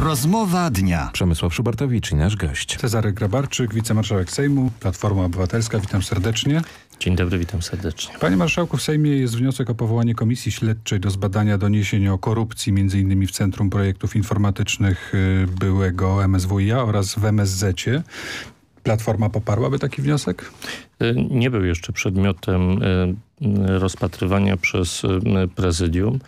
Rozmowa dnia. Przemysław Szubartowicz i nasz gość. Cezary Grabarczyk, wicemarszałek Sejmu, Platforma Obywatelska. Witam serdecznie. Dzień dobry, witam serdecznie. Panie marszałku, w Sejmie jest wniosek o powołanie komisji śledczej do zbadania doniesień o korupcji, m.in. w Centrum Projektów Informatycznych y, byłego MSWiA oraz w MSZ-cie. Platforma poparłaby taki wniosek? Y, nie był jeszcze przedmiotem y, rozpatrywania przez prezydium.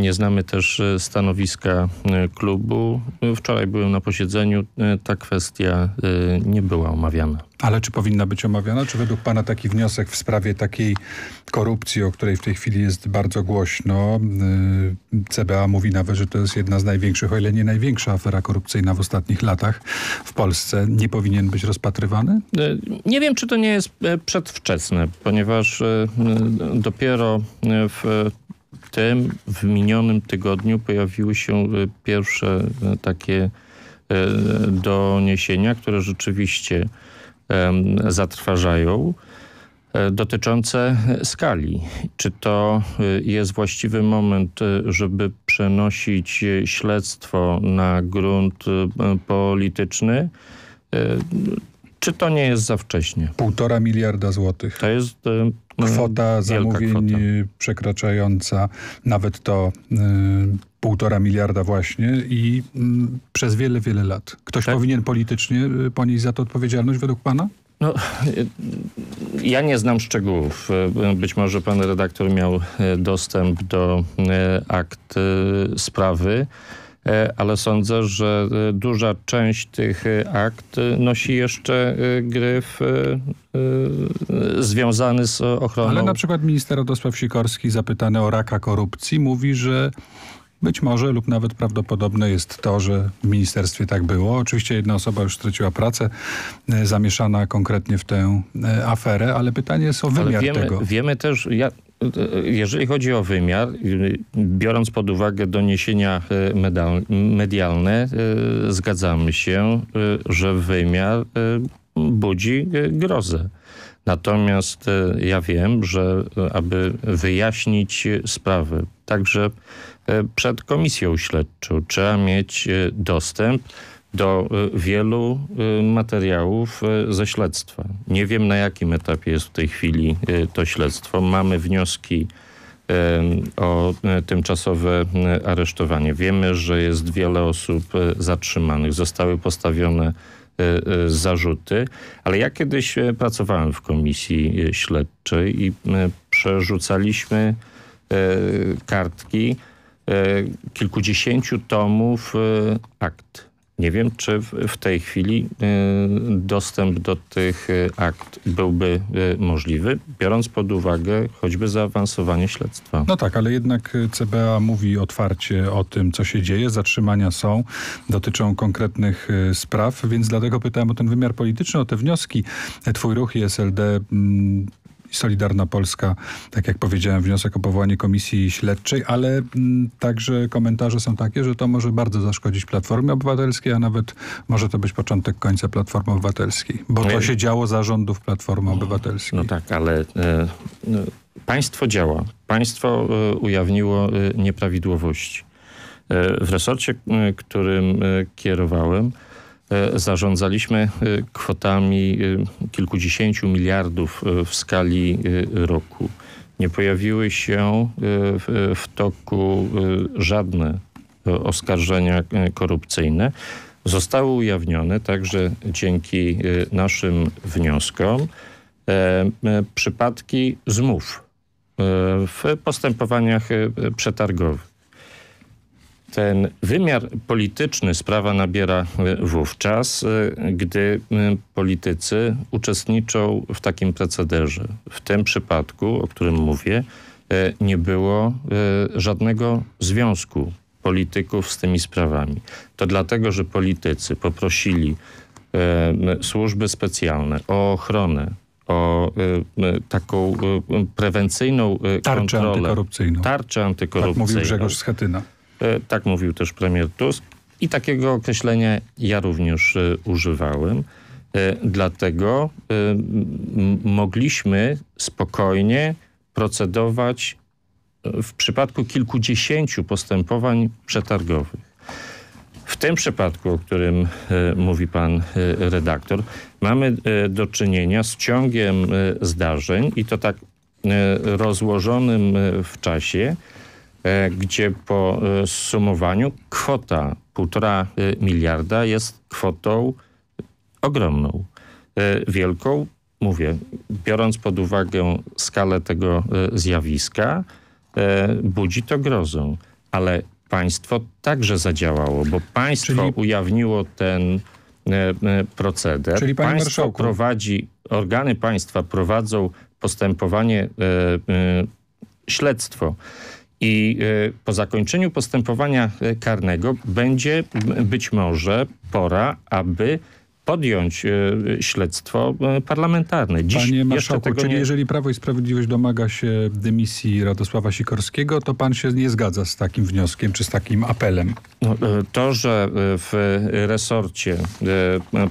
Nie znamy też stanowiska klubu. Wczoraj byłem na posiedzeniu. Ta kwestia nie była omawiana. Ale czy powinna być omawiana? Czy według pana taki wniosek w sprawie takiej korupcji, o której w tej chwili jest bardzo głośno, CBA mówi nawet, że to jest jedna z największych, o ile nie największa afera korupcyjna w ostatnich latach w Polsce, nie powinien być rozpatrywany? Nie wiem, czy to nie jest przedwczesne, ponieważ dopiero w tym, w minionym tygodniu pojawiły się pierwsze takie doniesienia, które rzeczywiście zatrważają e, dotyczące skali. Czy to e, jest właściwy moment, e, żeby przenosić śledztwo na grunt polityczny? Czy to nie jest za wcześnie? Półtora miliarda złotych. To jest kwota zamówień kwota. przekraczająca nawet to y, półtora miliarda właśnie i y, przez wiele, wiele lat. Ktoś tak? powinien politycznie y, ponieść za to odpowiedzialność według pana? No, ja nie znam szczegółów. Być może pan redaktor miał dostęp do akt sprawy. E, ale sądzę, że e, duża część tych e, akt nosi jeszcze gryf związany z ochroną. Ale na przykład minister Radosław Sikorski zapytany o raka korupcji mówi, że być może lub nawet prawdopodobne jest to, że w ministerstwie tak było. Oczywiście jedna osoba już straciła pracę, zamieszana konkretnie w tę aferę, ale pytanie jest o wymiar wiemy, tego. Wiemy też, ja, jeżeli chodzi o wymiar, biorąc pod uwagę doniesienia e, medialne, e, zgadzamy się, e, że wymiar budzi grozę. Natomiast ja wiem, że aby wyjaśnić sprawę, także przed komisją śledczą trzeba mieć dostęp do y, wielu y, materiałów y, ze śledztwa. Nie wiem na jakim etapie jest w tej chwili to śledztwo. Mamy wnioski o tymczasowe aresztowanie. Wiemy, że jest wiele osób zatrzymanych. Zostały postawione zarzuty, ale ja kiedyś pracowałem w komisji śledczej i przerzucaliśmy kartki kilkudziesięciu tomów akt nie wiem, czy w tej chwili y, dostęp do tych y, akt byłby y, możliwy, biorąc pod uwagę choćby zaawansowanie śledztwa. No tak, ale jednak CBA mówi otwarcie o tym, co się dzieje. Zatrzymania są, dotyczą konkretnych spraw, więc dlatego pytałem o ten wymiar polityczny, o te wnioski. Twój ruch i SLD mm, Solidarna Polska, tak jak powiedziałem, wniosek o powołanie komisji śledczej, ale mm, także komentarze są takie, że to może bardzo zaszkodzić Platformie Obywatelskiej, a nawet może to być początek końca Platformy Obywatelskiej, bo to się działo zarządów Platformy Obywatelskiej. No tak, ale e, no, państwo działa. Państwo e, ujawniło e, nieprawidłowości. W resorcie, którym kierowałem, zarządzaliśmy e, kwotami e, kilkudziesięciu miliardów w skali roku. Nie pojawiły się w toku żadne oskarżenia korupcyjne. Zostały ujawnione także dzięki naszym wnioskom przypadki zmów w postępowaniach przetargowych. Ten wymiar polityczny sprawa nabiera e, wówczas, e, gdy e, politycy uczestniczą w takim procederze. W tym przypadku, o którym mówię, nie było żadnego związku polityków z tymi sprawami. To dlatego, że politycy poprosili służby specjalne o ochronę o taką prewencyjną tarczę kontrolę. Antykorupcyjną. Tarczę antykorupcyjną. Tak mówił Grzegorz Schetyna. E, tak mówił też premier Tusk. I takiego określenia ja również e, używałem. E, dlatego mogliśmy spokojnie procedować w przypadku kilkudziesięciu postępowań przetargowych. W tym przypadku, o którym mówi pan redaktor, mamy do czynienia z ciągiem zdarzeń i to tak rozłożonym w czasie, gdzie po sumowaniu kwota półtora miliarda jest kwotą ogromną, wielką, mówię, biorąc pod uwagę skalę tego e, zjawiska, e, budzi to grozą. Ale państwo także zadziałało, bo państwo Czyli... ujawniło ten e, proceder. Czyli panie państwo marszałku. prowadzi, organy państwa prowadzą postępowanie, śledztwo. I po zakończeniu postępowania karnego będzie być może pora, aby podjąć e, śledztwo e, parlamentarne. Dziś Panie marszałku, czyli nie... jeżeli Prawo i Sprawiedliwość domaga się dymisji Radosława Sikorskiego, to pan się nie zgadza z takim wnioskiem czy z takim apelem? No, e, to, że w resorcie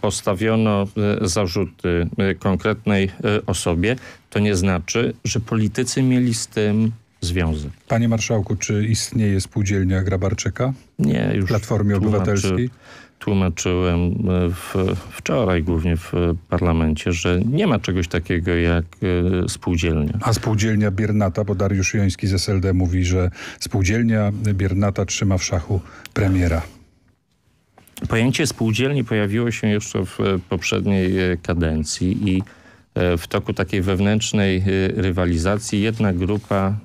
postawiono zarzuty konkretnej osobie, to nie znaczy, że politycy mieli z tym związek. Panie marszałku, czy istnieje spółdzielnia Grabarczyka? Nie, już Platformie Obywatelskiej? tłumaczyłem e, w, wczoraj głównie w parlamencie, że nie ma czegoś takiego jak e, spółdzielnia. A spółdzielnia Biernata, bo Dariusz Joński z SLD mówi, że spółdzielnia Biernata trzyma w szachu premiera. Pojęcie spółdzielni pojawiło się jeszcze w poprzedniej e, kadencji i w toku takiej wewnętrznej rywalizacji jedna grupa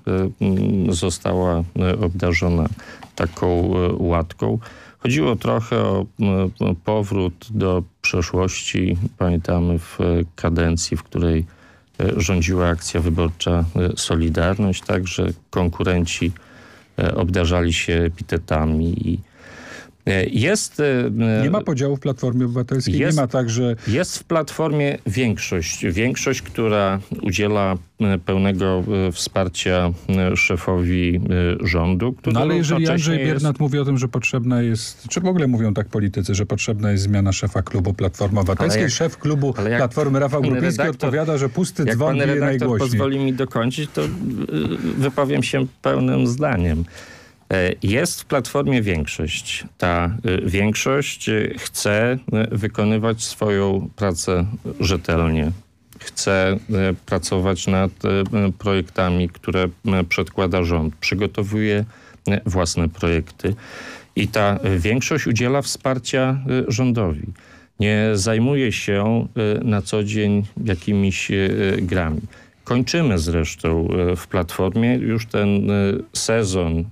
została obdarzona taką łatką. Chodziło trochę o powrót do przeszłości. Pamiętamy w kadencji, w której rządziła akcja wyborcza Solidarność, także konkurenci obdarzali się epitetami i jest... E, nie ma podziału w Platformie Obywatelskiej, jest, nie ma także... Jest w Platformie większość. Większość, która udziela e, pełnego wsparcia szefowi rządu. No ale jeżeli Andrzej Biernat jest... mówi o tym, że potrzebna jest, czy w ogóle mówią tak politycy, że potrzebna jest zmiana szefa klubu Platformy Obywatelskiej, jak, szef klubu Platformy Rafał Grupiński redaktor, odpowiada, że pusty dzwon bije najgłośniej. Jak pozwoli mi dokończyć, to wypowiem się pełnym zdaniem. E, jest w Platformie większość. Ta e, większość e, chce wykonywać swoją pracę rzetelnie. Chce pracować nad projektami, które przedkłada rząd. Przygotowuje własne projekty. I ta większość udziela wsparcia rządowi. Nie zajmuje się na co dzień jakimiś grami. Kończymy zresztą w Platformie już ten sezon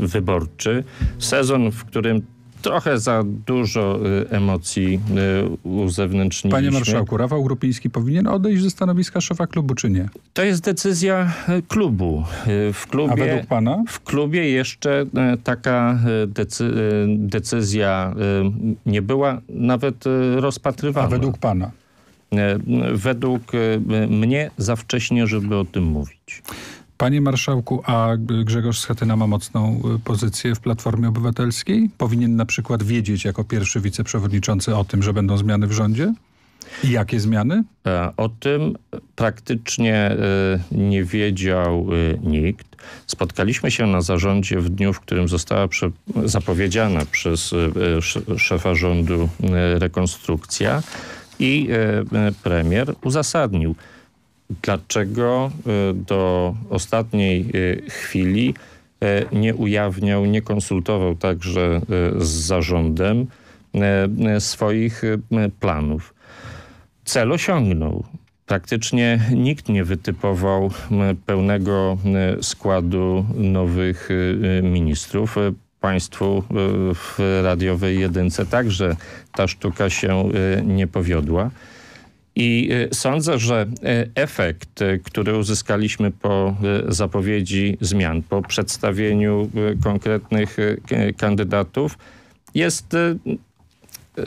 wyborczy. Sezon, w którym trochę za dużo y, emocji y, uzewnętrzniliśmy. Panie marszałku, Rafał Grupiński powinien odejść ze stanowiska szefa klubu, czy nie? To jest decyzja klubu. W klubie, A według pana? W klubie jeszcze taka decy decyzja nie była nawet rozpatrywana. A według pana? Według mnie za wcześnie, żeby o tym mówić. Panie marszałku, a Grzegorz Schetyna ma mocną y, pozycję w Platformie Obywatelskiej? Powinien na przykład wiedzieć jako pierwszy wiceprzewodniczący o tym, że będą zmiany w rządzie? I jakie zmiany? E, o tym praktycznie e, nie wiedział e, nikt. Spotkaliśmy się na zarządzie w dniu, w którym została zapowiedziana przez szefa rządu rekonstrukcja i premier uzasadnił dlaczego e, do ostatniej e, chwili e, nie ujawniał, nie konsultował także z zarządem swoich planów. Cel osiągnął. Praktycznie nikt nie wytypował pełnego składu nowych ministrów. Państwu w radiowej jedynce także ta sztuka się nie powiodła. I y, sądzę, że y, efekt, y, który uzyskaliśmy po zapowiedzi zmian, po przedstawieniu konkretnych kandydatów jest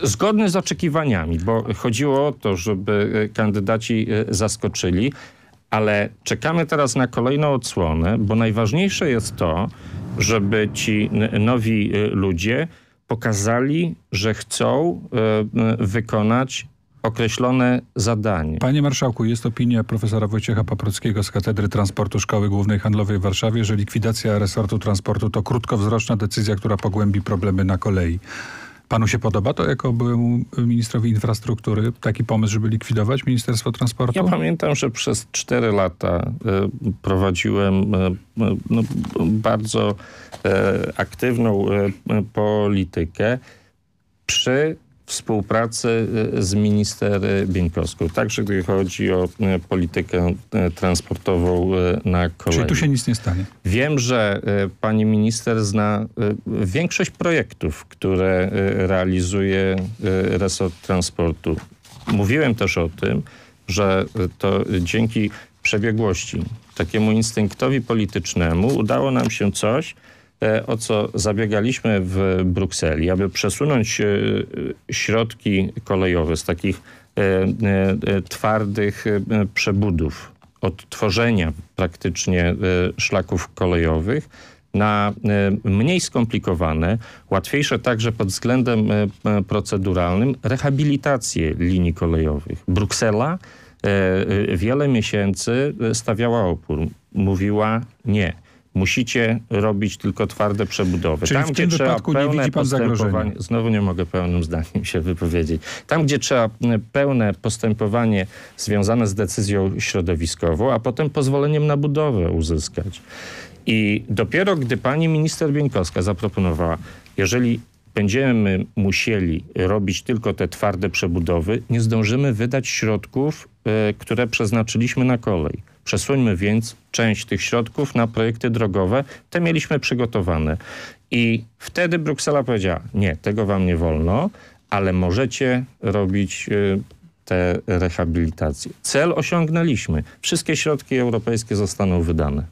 zgodny z oczekiwaniami, bo chodziło o to, żeby kandydaci zaskoczyli, ale czekamy teraz na kolejną odsłonę, bo najważniejsze jest to, żeby ci nowi ludzie pokazali, że chcą wykonać określone zadanie. Panie marszałku, jest opinia profesora Wojciecha Paprockiego z Katedry Transportu Szkoły Głównej Handlowej w Warszawie, że likwidacja resortu transportu to krótkowzroczna decyzja, która pogłębi problemy na kolei. Panu się podoba to jako byłemu ministrowi infrastruktury taki pomysł, żeby likwidować Ministerstwo Transportu? Ja pamiętam, że przez cztery lata e, prowadziłem e, no, bardzo e, aktywną politykę przy współpracy e, z minister Bieńkowską. Także gdy chodzi o e, politykę e, transportową e, na kolei. Czyli tu się nic nie stanie. Wiem, że e, pani minister zna e, większość projektów, które e, realizuje e, resort transportu. Mówiłem też o tym, że e, to dzięki przebiegłości, takiemu instynktowi politycznemu udało nam się coś, e, o co zabiegaliśmy w Brukseli, aby przesunąć e, e, środki kolejowe z takich e, e, e, twardych e, przebudów, odtworzenia praktycznie e, szlaków kolejowych na e, mniej skomplikowane, łatwiejsze także pod względem e, e, proceduralnym rehabilitację linii kolejowych. Bruksela e, e, wiele miesięcy e, stawiała opór. Mówiła nie. Musicie robić tylko twarde przebudowy. Czyli w tym wypadku nie widzi pan zagrożenia? Znowu nie mogę pełnym zdaniem się wypowiedzieć. Tam, gdzie trzeba pełne postępowanie związane z decyzją środowiskową, a potem pozwoleniem na budowę uzyskać. I dopiero gdy pani minister Bieńkowska zaproponowała, jeżeli będziemy musieli robić tylko te twarde przebudowy, nie zdążymy wydać środków, e, które przeznaczyliśmy na kolej. Przesuńmy więc część tych środków na projekty drogowe. Te mieliśmy przygotowane. I wtedy Bruksela powiedziała, nie, tego wam nie wolno, ale możecie robić e, te rehabilitacje. Cel osiągnęliśmy. Wszystkie środki europejskie zostaną wydane.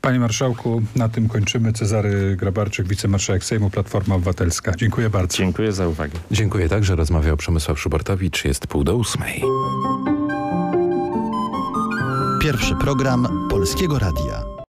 Panie marszałku, na tym kończymy. Cezary Grabarczyk, wicemarszałek Sejmu, Platforma Obywatelska. Dziękuję bardzo. Dziękuję za uwagę. Dziękuję także. Rozmawiał Przemysław Szubartowicz. Jest pół do ósmej. Pierwszy program Polskiego Radia.